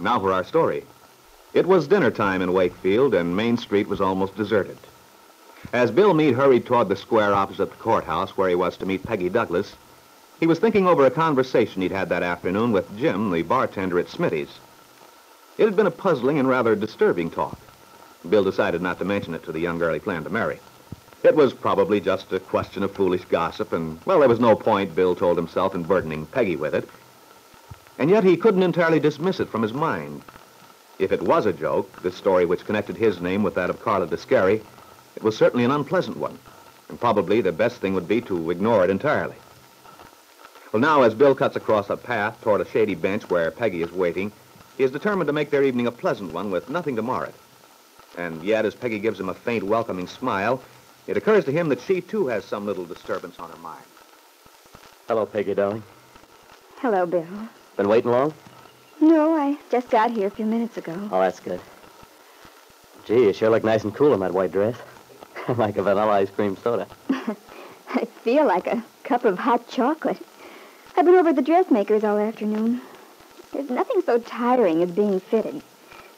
Now for our story. It was dinner time in Wakefield, and Main Street was almost deserted. As Bill Meade hurried toward the square opposite the courthouse where he was to meet Peggy Douglas, he was thinking over a conversation he'd had that afternoon with Jim, the bartender at Smitty's. It had been a puzzling and rather disturbing talk. Bill decided not to mention it to the young girl he planned to marry. It was probably just a question of foolish gossip, and, well, there was no point, Bill told himself, in burdening Peggy with it. And yet he couldn't entirely dismiss it from his mind. If it was a joke, this story which connected his name with that of Carla Descari, it was certainly an unpleasant one, and probably the best thing would be to ignore it entirely. Well, now, as Bill cuts across a path toward a shady bench where Peggy is waiting, he is determined to make their evening a pleasant one with nothing to mar it. And yet, as Peggy gives him a faint, welcoming smile, it occurs to him that she, too, has some little disturbance on her mind. Hello, Peggy, darling. Hello, Bill. Been waiting long? No, I just got here a few minutes ago. Oh, that's good. Gee, you sure look nice and cool in that white dress. like a vanilla ice cream soda. I feel like a cup of hot chocolate. I've been over at the dressmaker's all afternoon. There's nothing so tiring as being fitted,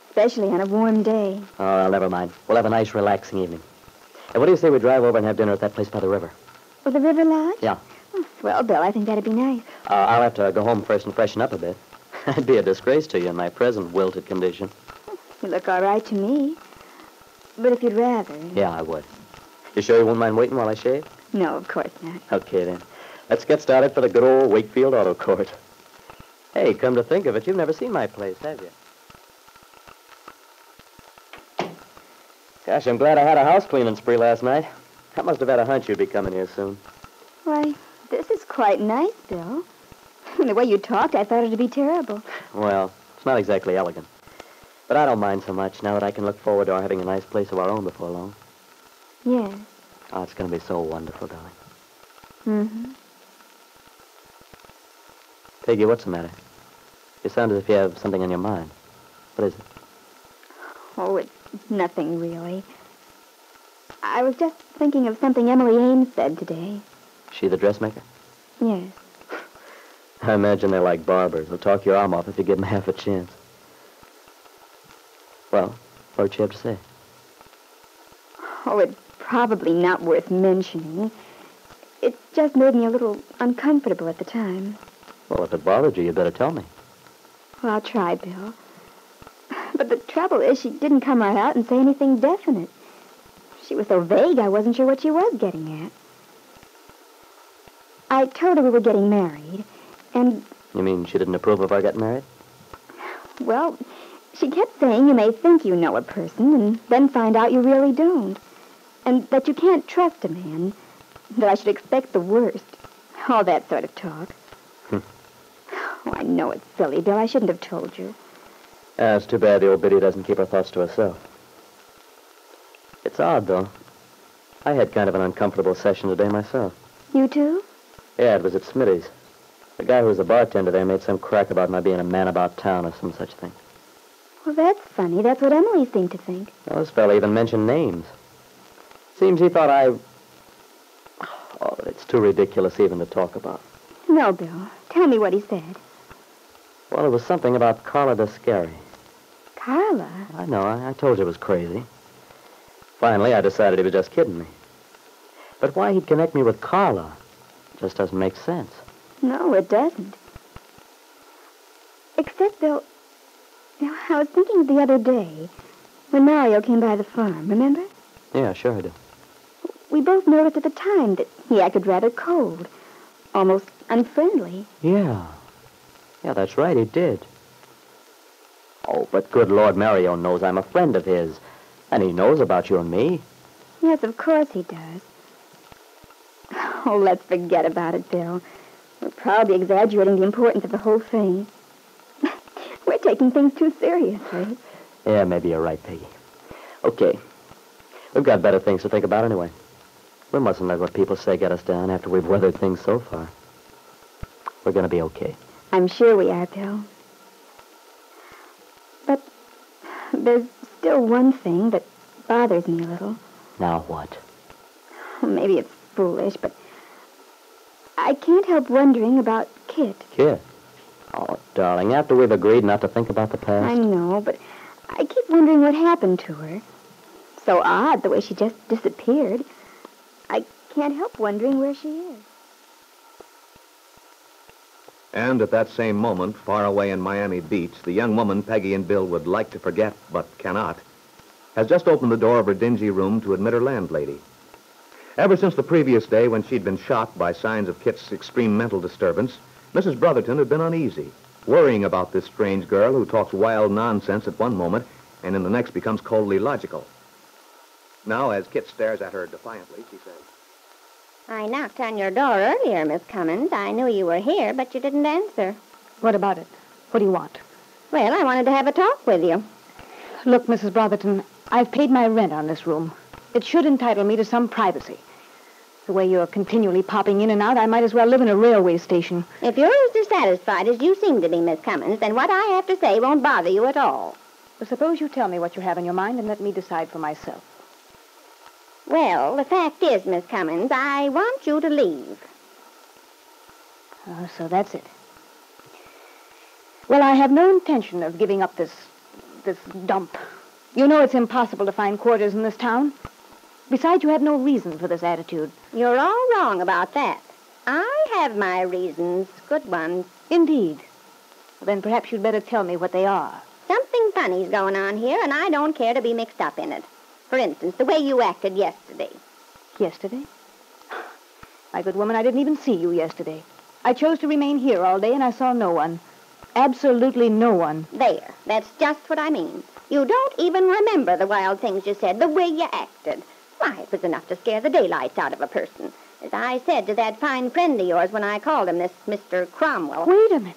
especially on a warm day. Oh, well, never mind. We'll have a nice, relaxing evening. And what do you say we drive over and have dinner at that place by the river? Oh, the River Lodge? Yeah. Swell, Bill. I think that'd be nice. Uh, I'll have to go home first and freshen up a bit. I'd be a disgrace to you in my present wilted condition. You look all right to me. But if you'd rather. Yeah, I would. You sure you won't mind waiting while I shave? No, of course not. Okay, then. Let's get started for the good old Wakefield Auto Court. Hey, come to think of it, you've never seen my place, have you? Gosh, I'm glad I had a house cleaning spree last night. I must have had a hunch you'd be coming here soon. Why, this is quite nice, Bill. the way you talked, I thought it'd be terrible. Well, it's not exactly elegant. But I don't mind so much now that I can look forward to our having a nice place of our own before long. Yes. Oh, it's going to be so wonderful, darling. Mm-hmm. Peggy, what's the matter? You sound as if you have something on your mind. What is it? Oh, it's nothing really. I was just thinking of something Emily Ames said today. She the dressmaker? Yes. I imagine they're like barbers. They'll talk your arm off if you give them half a chance. Well, what'd she have to say? Oh, it's probably not worth mentioning. It just made me a little uncomfortable at the time. Well, if it bothered you, you'd better tell me. Well, I'll try, Bill. But the trouble is she didn't come right out and say anything definite. She was so vague, I wasn't sure what she was getting at. I told her we were getting married, and, You mean she didn't approve of our getting married? well, she kept saying you may think you know a person and then find out you really don't. And that you can't trust a man. That I should expect the worst. All that sort of talk. Hmm. oh, I know it's silly, Bill. I shouldn't have told you. Ah, it's too bad the old biddy doesn't keep her thoughts to herself. It's odd, though. I had kind of an uncomfortable session today myself. You too? Yeah, it was at Smitty's. The guy who was the bartender there made some crack about my being a man about town or some such thing. Well, that's funny. That's what Emily seemed to think. Well, this fella even mentioned names. Seems he thought I... Oh, it's too ridiculous even to talk about. No, Bill. Tell me what he said. Well, it was something about Carla Descari. Carla? I know, I, I told you it was crazy. Finally, I decided he was just kidding me. But why he'd connect me with Carla just doesn't make sense. No, it doesn't. Except, Bill, you know, I was thinking the other day when Mario came by the farm, remember? Yeah, sure I do. We both noticed at the time that he acted rather cold, almost unfriendly. Yeah. Yeah, that's right, he did. Oh, but good Lord, Mario knows I'm a friend of his. And he knows about you and me. Yes, of course he does. Oh, let's forget about it, Bill. We're probably exaggerating the importance of the whole thing. We're taking things too seriously. Yeah, maybe you're right, Peggy. Okay. We've got better things to think about anyway. We mustn't let what people say get us down after we've weathered things so far. We're going to be okay. I'm sure we are, Bill. But there's still one thing that bothers me a little. Now what? Maybe it's foolish, but I can't help wondering about Kit. Kid. Oh, Darling, after we've agreed not to think about the past. I know, but I keep wondering what happened to her. So odd, the way she just disappeared. I can't help wondering where she is. And at that same moment, far away in Miami Beach, the young woman Peggy and Bill would like to forget, but cannot, has just opened the door of her dingy room to admit her landlady. Ever since the previous day when she'd been shocked by signs of Kit's extreme mental disturbance, Mrs. Brotherton had been uneasy, worrying about this strange girl who talks wild nonsense at one moment and in the next becomes coldly logical. Now, as Kit stares at her defiantly, she says, I knocked on your door earlier, Miss Cummins. I knew you were here, but you didn't answer. What about it? What do you want? Well, I wanted to have a talk with you. Look, Mrs. Brotherton, I've paid my rent on this room. It should entitle me to some privacy. The way you're continually popping in and out, I might as well live in a railway station. If you're as dissatisfied as you seem to be, Miss Cummins, then what I have to say won't bother you at all. Well, suppose you tell me what you have in your mind and let me decide for myself. Well, the fact is, Miss Cummins, I want you to leave. Oh, so that's it. Well, I have no intention of giving up this this dump. You know it's impossible to find quarters in this town. Besides, you have no reason for this attitude. You're all wrong about that. I have my reasons, good ones. Indeed. Well, then perhaps you'd better tell me what they are. Something funny's going on here, and I don't care to be mixed up in it. For instance, the way you acted yesterday. Yesterday? My good woman, I didn't even see you yesterday. I chose to remain here all day, and I saw no one. Absolutely no one. There, that's just what I mean. You don't even remember the wild things you said, the way you acted. Why, it was enough to scare the daylights out of a person. As I said to that fine friend of yours when I called him this Mr. Cromwell. Wait a minute.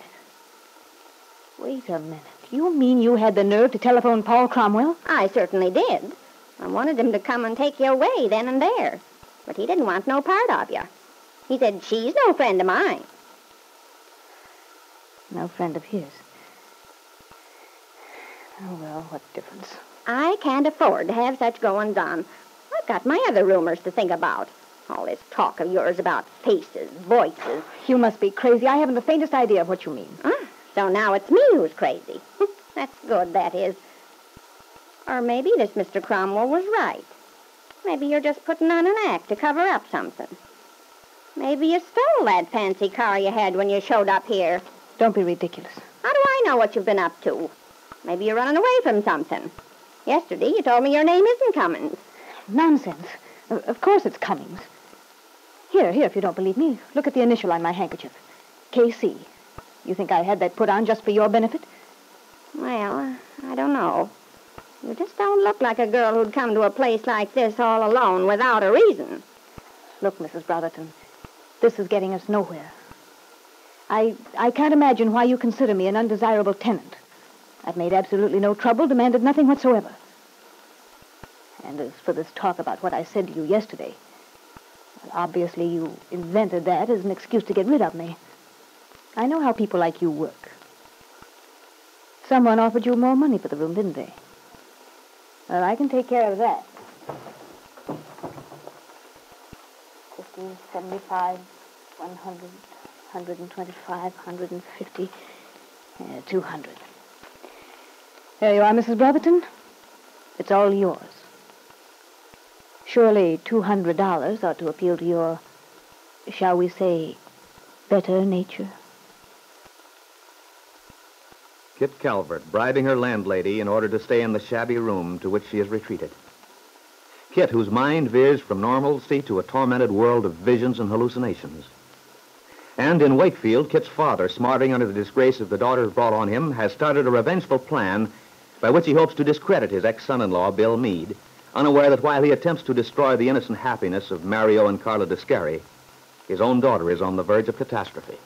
Wait a minute. You mean you had the nerve to telephone Paul Cromwell? I certainly did. I wanted him to come and take you away then and there. But he didn't want no part of you. He said, she's no friend of mine. No friend of his. Oh, well, what difference? I can't afford to have such goings on. Got my other roomers to think about. All this talk of yours about faces, voices. You must be crazy. I haven't the faintest idea of what you mean. Huh? So now it's me who's crazy. That's good, that is. Or maybe this Mr. Cromwell was right. Maybe you're just putting on an act to cover up something. Maybe you stole that fancy car you had when you showed up here. Don't be ridiculous. How do I know what you've been up to? Maybe you're running away from something. Yesterday you told me your name isn't Cummins. Nonsense. Of course it's Cummings. Here, here, if you don't believe me, look at the initial on my handkerchief. KC. You think I had that put on just for your benefit? Well, I don't know. You just don't look like a girl who'd come to a place like this all alone without a reason. Look, Mrs. Brotherton, this is getting us nowhere. I, I can't imagine why you consider me an undesirable tenant. I've made absolutely no trouble, demanded nothing whatsoever. And as for this talk about what I said to you yesterday, well, obviously you invented that as an excuse to get rid of me. I know how people like you work. Someone offered you more money for the room, didn't they? Well, I can take care of that. Fifteen seventy-five, one hundred, hundred and twenty-five, hundred and fifty, uh, two hundred. There you are, Mrs. Brotherton. It's all yours. Surely two hundred dollars ought to appeal to your, shall we say, better nature. Kit Calvert, bribing her landlady in order to stay in the shabby room to which she has retreated. Kit, whose mind veers from normalcy to a tormented world of visions and hallucinations. And in Wakefield, Kit's father, smarting under the disgrace of the daughters brought on him, has started a revengeful plan by which he hopes to discredit his ex-son-in-law, Bill Meade, unaware that while he attempts to destroy the innocent happiness of Mario and Carla Descari, his own daughter is on the verge of catastrophe.